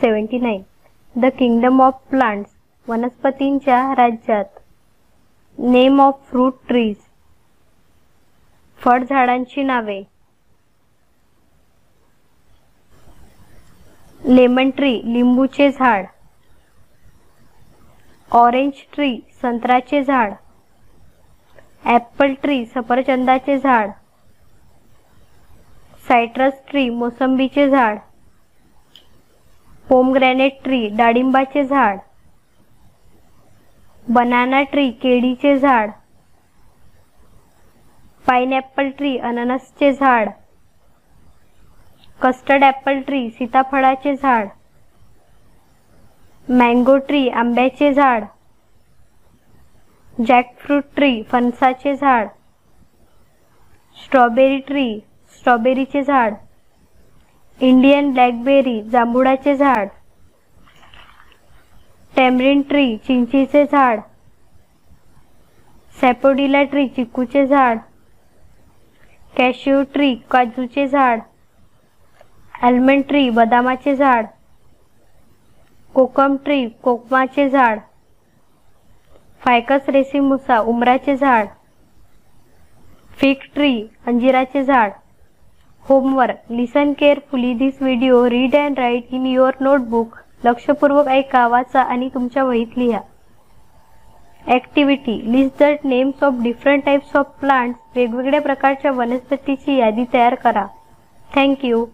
Seventy nine. The kingdom of plants वनस्पतींच्या राज्यात. Name of fruit trees. फळझाडांची नावे. लेमन ट्री लिंबूचे झाड. ऑरेंज ट्री संत्र्याचे झाड. ॲपल ट्री सफरचंदाचे झाड. सायट्रस ट्री मोसंबीचे झाड. पोमग्रॅनेट ट्री डाळिंबाचे झाड बनाना ट्री केळीचे झाड पायनॅपल ट्री अननसचे झाड कस्टर्ड ॲपल ट्री सीताफळाचे झाड मँगो ट्री आंब्याचे झाड जॅकफ्रूट ट्री फणसाचे झाड स्ट्रॉबेरी ट्री स्ट्रॉबेरीचे झाड इंडियन ब्लॅकबेरी जांभुळाचे झाड टॅमरिन ट्री चिंचीचे झाड सॅपोडिला ट्री चिकूचे झाड कॅशिव ट्री काजूचे झाड आल्मंड ट्री बदामाचे झाड कोकम ट्री कोकमाचे झाड फायकस रेसिमुसा उमराचे झाड फिक ट्री अंजिराचे झाड homework listen carefully this video read and write in your notebook लक्षपूर्वक ऐका वाचा आणि तुमच्या वहीत लिहा. Activity list the names of different types of plants वेगवेगळ्या प्रकारच्या वनस्पतीची यादी तयार करा. थँक्यू